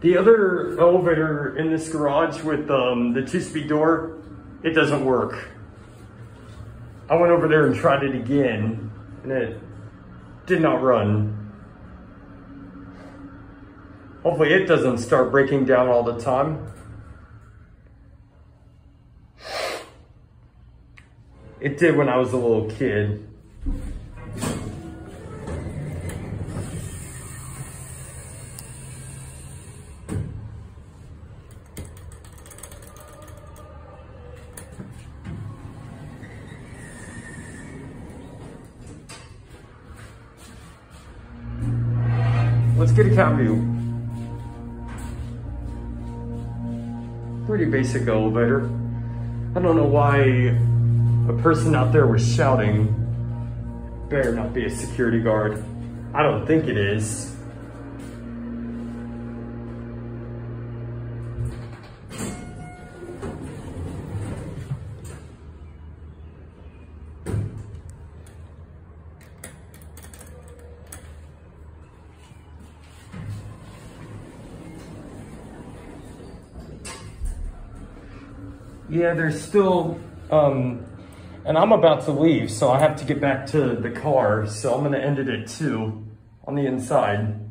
The other elevator in this garage with um, the two-speed door, it doesn't work. I went over there and tried it again, and it did not run. Hopefully it doesn't start breaking down all the time. It did when I was a little kid. Let's get a cat view. Pretty basic elevator. I don't know why a person out there was shouting. Better not be a security guard. I don't think it is. Yeah, there's still, um, and I'm about to leave, so I have to get back to the car. So I'm gonna end it at two on the inside.